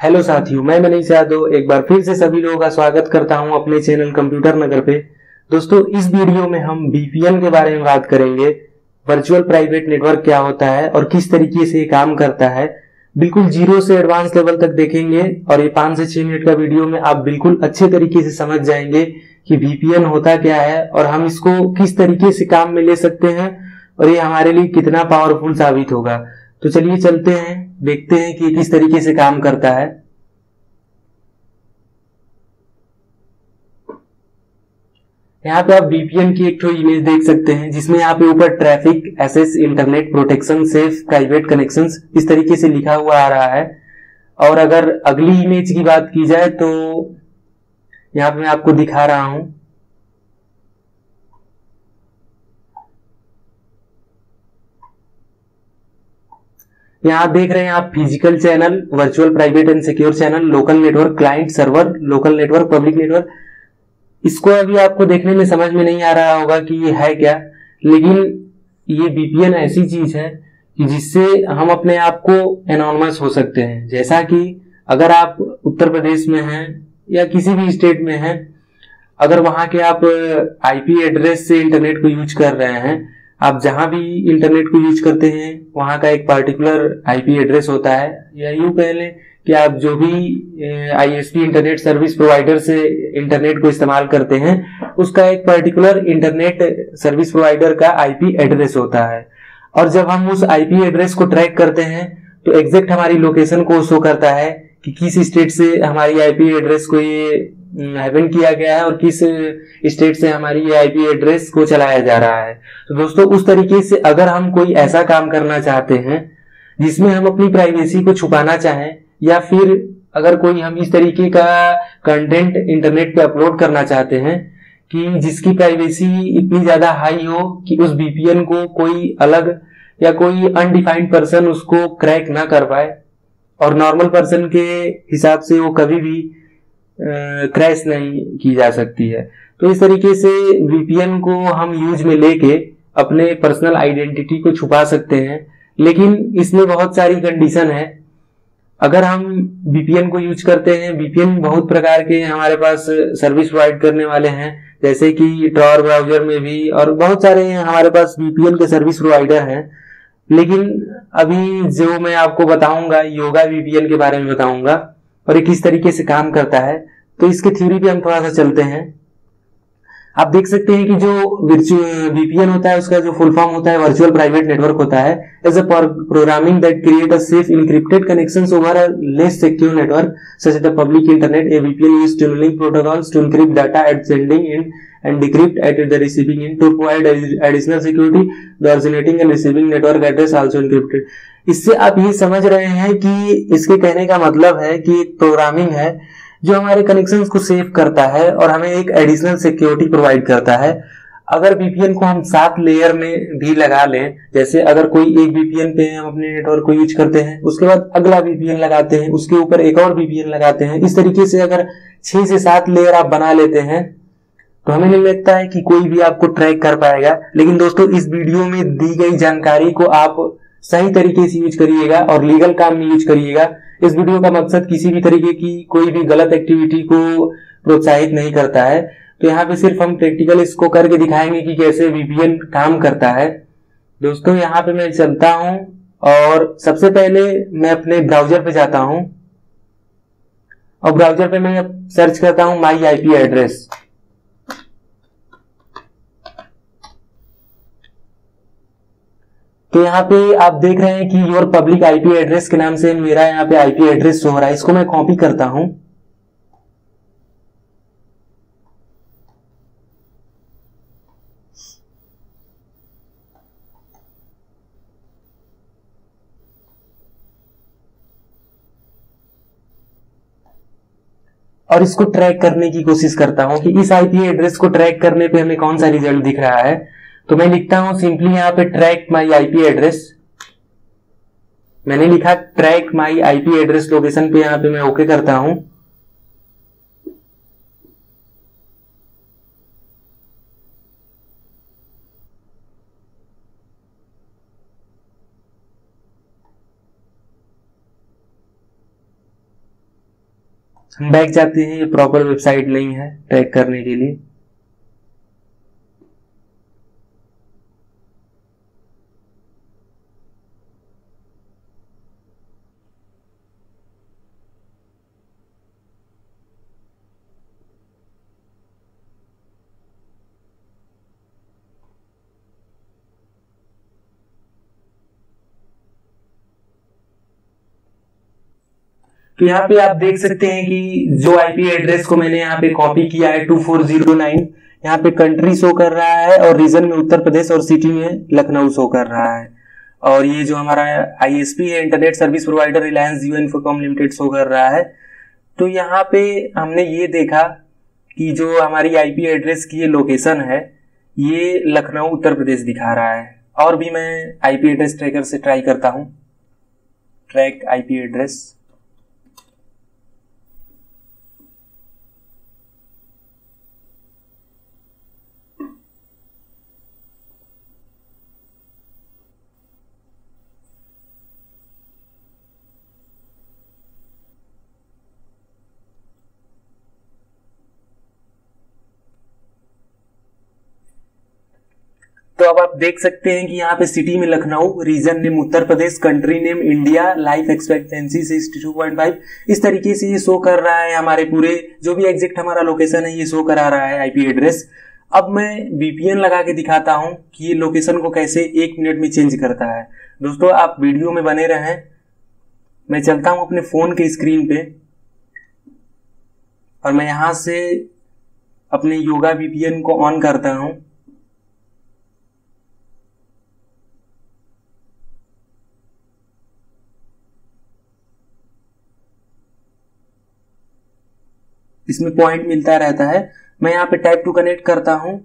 Hello साथियों, मैं मनीष यादव, एक बार फिर से सभी लोगों का स्वागत करता हूँ अपने चैनल कंप्यूटर नगर पे। दोस्तों, इस वीडियो में हम बीपीएन के बारे में बात करेंगे, वर्चुअल प्राइवेट नेटवर्क क्या होता है और किस तरीके से ये काम करता है। बिल्कुल ज़ीरो से एडवांस लेवल तक देखेंगे और ये पाँच से छह मिनट का वीडियो में आप बिल्कुल अच्छे तरीके से समझ जाएँगे कि वीपीएन होता क्या है और हम इसको किस तरीके से काम में ले सकते हैं और ये हमारे लिए कितना पावरफुल साबित होगा। तो चलिए चलते हैं, देखते हैं कि किस तरीके से काम करता है। यहाँ पे आप बीपीएन की एक इमेज देख सकते हैं, जिसमें यहाँ पे ऊपर traffic access internet protection safe private connection इस तरीके से लिखा हुआ आ रहा है। और अगर अगली इमेज की बात की जाए तो यहाँ पे मैं आपको दिखा रहा हूँ। यहाँ देख रहे हैं आप physical channel virtual private and secure channel local network client server local network public network इसको अभी आपको देखने में समझ में नहीं आ रहा होगा कि ये है क्या, लेकिन ये बीपीएन ऐसी चीज़ है कि जिससे हम अपने आप को एनॉर्मस हो सकते हैं। जैसा कि अगर आप उत्तर प्रदेश में हैं या किसी भी स्टेट में हैं, अगर वहाँ के आप आईपी एड्रेस से इंटरनेट को यूज़ कर रहे हैं आप जहाँ भी इंटरनेट को यूज़ करते हैं, वहाँ का एक पर्टिकुलर आईपी एड्रेस होता है। या यूँ कह लें कि आप जो भी आईएसपी इंटरनेट सर्विस प्रोवाइडर से इंटरनेट को इस्तेमाल करते हैं, उसका एक पर्टिकुलर इंटरनेट सर्विस प्रोवाइडर का आईपी एड्रेस होता है। और जब हम उस आईपी एड्रेस को ट्रैक करते हैं तो एग्जैक्ट हमारी लोकेशन को शो करता है कि किस स्टेट से हमारी आईपी एड्रेस को ये हैवन किया गया है और किस स्टेट से हमारी ये आईपी एड्रेस को चलाया जा रहा है। तो दोस्तों, उस तरीके से अगर हम कोई ऐसा काम करना चाहते हैं, जिसमें हम अपनी प्राइवेसी को छुपाना चाहें, या फिर अगर कोई हम इस तरीके का कंटेंट इंटरनेट पे अपलोड करना चाहते हैं, कि जिसकी प्राइवेसी इतनी ज़्यादा हाई हो कि उस बीपीएन को कोई अलग या कोई अनडिफाइंड पर्सन उसको क्रैक ना कर पाए, और नॉर्मल पर्सन के हिसाब से वो कभी भी क्रैश नहीं की जा सकती है। तो इस तरीके से वीपीएन को हम यूज़ में लेके अपने पर्सनल आइडेंटिटी को छुपा सकते हैं। लेकिन इसमें बहुत सारी कंडीशन है। अगर हम वीपीएन को यूज़ करते हैं वीपीएन बहुत प्रकार के हमारे पास सर्विस प्रोवाइड करने वाले हैं। जैसे कि ट्रॉर ब्राउज़र में भी और बहुत सारे हमारे पास वीपीएन के सर्विस प्रोवाइडर हैं। लेकिन अभी जो मैं आपको बताऊँगा योगा वीपीएन के बारे में बताऊँगा और ये किस तरीके से काम करता है तो इसके थ्योरी पे हम थोड़ा सा चलते हैं। आप देख सकते हैं कि जो वीपीएन होता है, उसका जो फुल फॉर्म होता है वर्चुअल प्राइवेट नेटवर्क होता है as a programming that create a safe encrypted connections over a less secure network such the public internet a VPN use tunneling protocols to encrypt data at sending in and decrypt at the receiving end to provide additional security, the originating and receiving network address also encrypted. इससे आप ये समझ रहे हैं कि इसके कहने का मतलब है कि एक प्रोग्रामिंग है जो हमारे कनेक्शन को सेव करता है और हमें एक एडिशनल सिक्योरिटी प्रोवाइड करता है। अगर वीपीएन को हम सात लेयर में भी लगा लें, जैसे अगर कोई एक वीपीएन पे हम अपने नेटवर्क को यूज़ करते हैं, उसके बाद अगला वीपीएन लगाते हैं, उसके ऊपर एक और वीपीएन लगाते हैं, इस तरीके से अगर छह से सात लेयर आप बना लेते हैं तो हमें नहीं लगता है कि कोई भी आपको ट्रैक कर पाएगा। लेकिन दोस्तों, इस वीडियो में दी गई जानकारी को आप सही तरीके से यूज़ करिएगा और लीगल काम में यूज़ करिएगा। इस वीडियो का मकसद किसी भी तरीके की कोई भी गलत एक्टिविटी को प्रोत्साहित नहीं करता है। तो यहाँ पे सिर्फ़ हम प्रैक्टिकल इसको करके दिखाएँगे कि कैसे वीपीएन काम करता है। दोस्तों, यहाँ पे मैं चलता हूँ और सबसे पहले मैं अपने ब्राउज़र पे जाता हूँ। और ब्राउज़र पे मैं सर्च करता हूँ माई आईपी एड्रेस तो यहाँ पे आप देख रहे हैं कि योर पब्लिक आईपी एड्रेस के नाम से मेरा यहाँ पे आईपी एड्रेस हो रहा है, इसको मैं कॉपी करता हूँ। और इसको ट्रैक करने की कोशिश करता हूँ कि इस आईपी एड्रेस को ट्रैक करने पे हमें कौन सा रिज़ल्ट दिख रहा है। तो मैं लिखता हूँ सिंपली यहाँ पे ट्रैक माई आईपी एड्रेस मैंने लिखा track my IP address location पे यहाँ पे मैं ओके करता हूँ। हम बैक जाते हैं, ये प्रॉपर वेबसाइट नहीं है ट्रैक करने के लिए। तो यहाँ पे आप देख सकते हैं कि जो आईपी एड्रेस को मैंने यहाँ पे कॉपी किया है टू फोर ज़ीरो नाइन यहाँ पे कंट्री शो कर रहा है और रीजन में उत्तर प्रदेश और सिटी में लखनऊ शो कर रहा है। और ये जो हमारा आईएसपी है internet service provider Reliance Jio Infocomm limited show कर रहा है। तो यहाँ पे हमने ये देखा कि जो हमारी आईपी एड्रेस की ये लोकेशन है, ये लखनऊ, उत्तर प्रदेश दिखा रहा है। और भी मैं आईपी एड्रेस ट्रैकर से ट्राई करता हूँ। ट्रैक आईपी एड्रेस तो अब आप देख सकते हैं कि यहाँ पे सिटी में Lucknow region name Uttar Pradesh country name India life expectancy sixty two point five इस तरीके से ये शो कर रहा है हमारे पूरे, जो भी एग्जैक्ट हमारा लोकेशन है, ये शो करा रहा है आईपी एड्रेस अब मैं वीपीएन लगा के दिखाता हूँ कि ये लोकेशन को कैसे एक मिनट में चेंज करता है. दोस्तों, आप वीडियो में बने रहें. मैं चलता हूँ अपने फ़ोन के स्क्रीन पे. और मैं यहाँ से अपने योगा वीपीएन को ऑन करता हूँ. इसमें पॉइंट मिलता रहता है। मैं यहाँ पे टाइप टू कनेक्ट करता हूँ।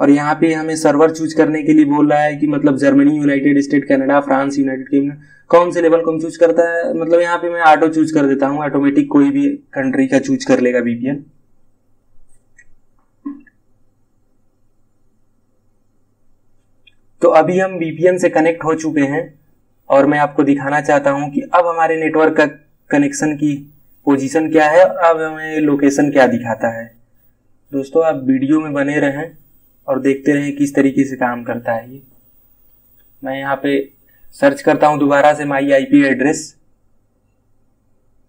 और यहाँ पे हमें सर्वर चूज़ करने के लिए बोल रहा है कि मतलब Germany United State Canada France United Kingdom कौन से लेवल को हम चूज़ करता है? मतलब यहाँ पे मैं ऑटो चूज़ कर देता हूँ। ऑटोमेटिक कोई भी कंट्री का चूज़ कर लेगा वीपीएन तो अभी हम वीपीएन से कनेक्ट हो चुके हैं। और मैं आपको दिखाना चाहता हूँ कि अब हमारे नेटवर्क का कनेक्शन की पोजीशन क्या है और अब हमें लोकेशन क्या दिखाता है। दोस्तों, आप वीडियो में बने रहें और देखते रहें किस तरीके से काम करता है ये। मैं यहाँ पे सर्च करता हूँ दोबारा से माई आईपी एड्रेस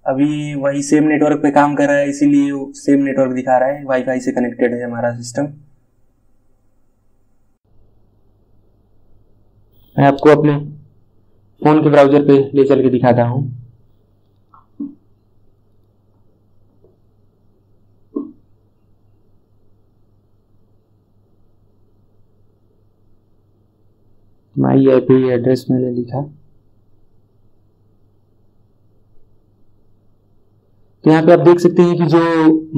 अभी वही सेम नेटवर्क पे काम कर रहा है, इसीलिए सेम नेटवर्क दिखा रहा है। वाईफाई से कनेक्टेड है हमारा सिस्टम मैं आपको अपने फ़ोन के ब्राउज़र पे ले चल के दिखाता हूँ। माई आईपी एड्रेस मैंने लिखा। तो यहाँ पे आप देख सकते हैं कि जो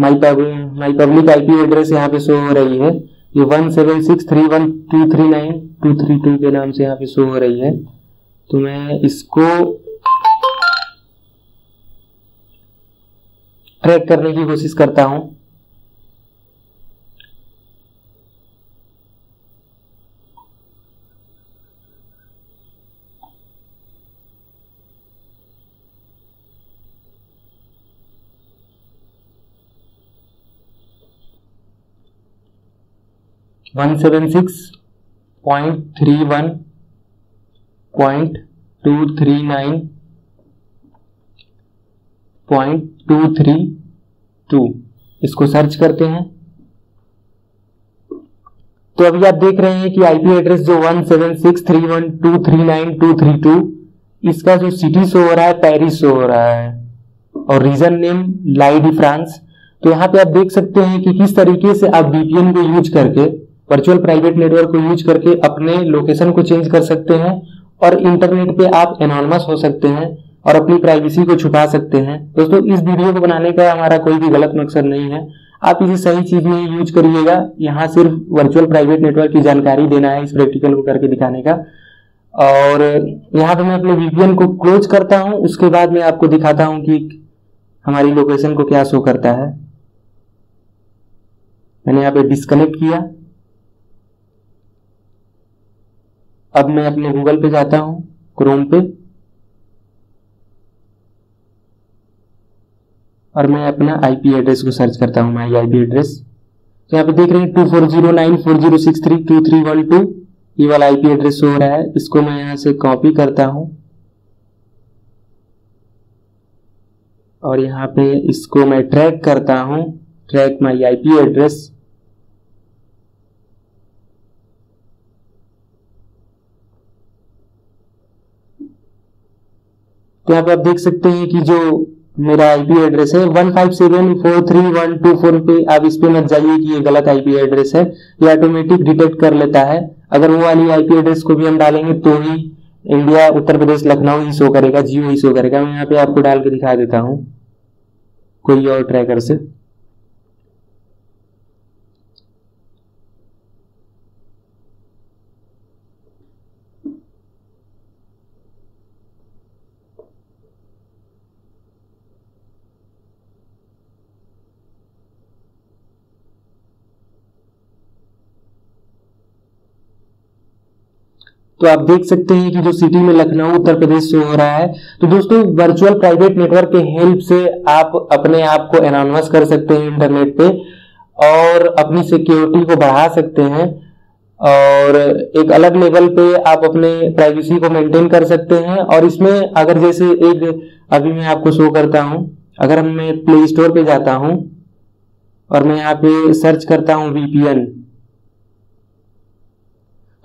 my public my public IP address यहाँ पे शो हो रही है, ये one seven six three one two three nine two three two के नाम से यहाँ पे शो हो रही है। तो मैं इसको ट्रैक करने की कोशिश करता हूँ। One seven six point three one point two three nine point two three two इसको सर्च करते हैं। तो अभी आप देख रहे हैं कि आईपी एड्रेस जो one seven six three one two three nine two three two इसका जो सिटी शो हो रहा है पेरिस शो हो रहा है। और रीजन नेम लाइडी फ्रांस तो यहाँ पे आप देख सकते हैं कि किस तरीके से आप बीपीएन को यूज़ करके वर्चुअल प्राइवेट नेटवर्क को यूज़ करके अपने लोकेशन को चेंज कर सकते हैं। और इंटरनेट पे आप एनॉनमस हो सकते हैं और अपनी प्राइवेसी को छुपा सकते हैं। दोस्तों, इस वीडियो को बनाने का हमारा कोई भी गलत मकसद नहीं है। आप इसे सही चीज़ में यूज़ करिएगा। यहाँ सिर्फ़ वर्चुअल प्राइवेट नेटवर्क की जानकारी देना है इस प्रैक्टिकल को करके दिखाने का। और यहाँ पे मैं अपने वीपीएन को क्लोज करता हूँ। उसके बाद मैं आपको दिखाता हूँ कि हमारी लोकेशन को क्या शो करता है। मैंने यहाँ पे डिस्कनेक्ट किया। अब मैं अपने गूगल पे जाता हूँ क्रोम पे, और मैं अपना आईपी एड्रेस को सर्च करता हूँ माई आईपी एड्रेस तो यहाँ पे देख रहे हैं two four zero nine four zero six three two three one two ये वाला आईपी एड्रेस हो रहा है। इसको मैं यहाँ से कॉपी करता हूँ, और यहाँ पे इसको मैं ट्रैक करता हूँ ट्रैक माई आईपी एड्रेस तो यहाँ पे आप देख सकते हैं कि जो मेरा आईपी एड्रेस है one five seven four three one two four पे आप इस पे मत जाइए कि ये गलत आईपी एड्रेस है। ये ऑटोमेटिक डिटेक्ट कर लेता है। अगर वो वाली आईपी एड्रेस को भी हम डालेंगे तो ही इंडिया उत्तर प्रदेश, लखनऊ ही शो करेगा, जियो ही शो करेगा। मैं यहाँ पे आपको डाल के दिखा देता हूँ। कोई और ट्रैकर से। तो आप देख सकते हैं कि जो सिटी में लखनऊ, उत्तर प्रदेश से हो रहा है तो दोस्तों वर्चुअल प्राइवेट नेटवर्क के हेल्प से आप अपने आप को एनाउंस कर सकते हैं इंटरनेट पे और अपनी सिक्योरिटी को बढ़ा सकते हैं और एक अलग लेवल पे आप अपने प्राइवेसी को मेंटेन कर सकते हैं और इसमें अगर जैसे एक, अभी मैं आपको शो करता हूँ, अगर मैं प्ले स्टोर पे जाता हूँ और मैं यहाँ पे सर्च करता हूँ वीपीएन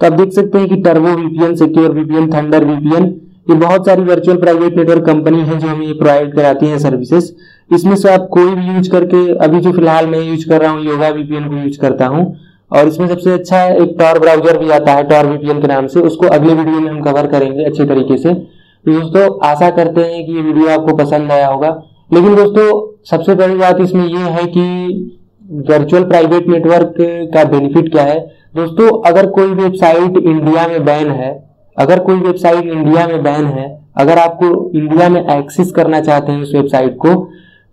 तो आप देख सकते हैं कि turbo VPN secure VPN thunder VPN ये बहुत सारी वर्चुअल प्राइवेट नेटवर्क कंपनी है जो हमें ये प्रोवाइड कराती है सर्विसेज़ इसमें से आप कोई भी यूज़ करके, अभी जो फ़िलहाल मैं यूज़ कर रहा हूँ योगा वीपीएन को यूज़ करता हूँ, और इसमें सबसे अच्छा एक टॉर ब्राउज़र भी आता है टॉर वीपीएन के नाम से, उसको अगले वीडियो में हम कवर करेंगे अच्छे तरीके से। तो दोस्तों, आशा करते हैं कि ये वीडियो आपको पसंद आया होगा। लेकिन दोस्तों, सबसे बड़ी बात इसमें यह है कि वर्चुअल प्राइवेट नेटवर्क का बेनिफिट क्या है? दोस्तों, अगर कोई वेबसाइट इंडिया में बैन है, अगर कोई वेबसाइट इंडिया में बैन है, अगर आपको इंडिया में एक्सेस करना चाहते हैं उस वेबसाइट को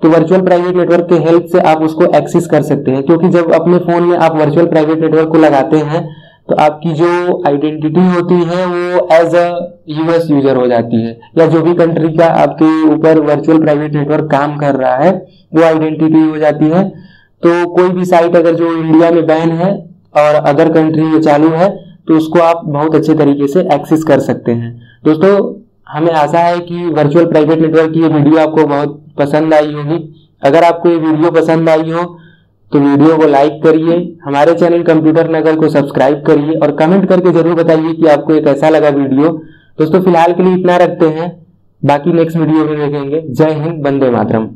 तो वर्चुअल प्राइवेट नेटवर्क के हेल्प से आप उसको एक्सेस कर सकते हैं। क्योंकि जब अपने फ़ोन में आप वर्चुअल प्राइवेट नेटवर्क को लगाते हैं तो आपकी जो आइडेंटिटी होती है, वो एज अ यूएस यूज़र हो जाती है। या जो भी कंट्री का आपके ऊपर वर्चुअल प्राइवेट नेटवर्क काम कर रहा है, वो आइडेंटिटी हो जाती है। तो कोई भी साइट अगर जो इंडिया में बैन है और अदर कंट्री में चालू है तो उसको आप बहुत अच्छे तरीके से एक्सेस कर सकते हैं। दोस्तों, हमें आशा है कि वर्चुअल प्राइवेट नेटवर्क की ये वीडियो आपको बहुत पसंद आई होगी। अगर आपको ये वीडियो पसंद आई हो तो वीडियो को लाइक करिए, हमारे चैनल कंप्यूटर नगर को सब्सक्राइब करिए और कमेंट करके ज़रूर बताइए कि आपको एक कैसा लगा वीडियो दोस्तों, फ़िलहाल के लिए इतना रखते हैं। बाकी नेक्स्ट वीडियो में देखेंगे। जय हिंद, वंदे मातरम।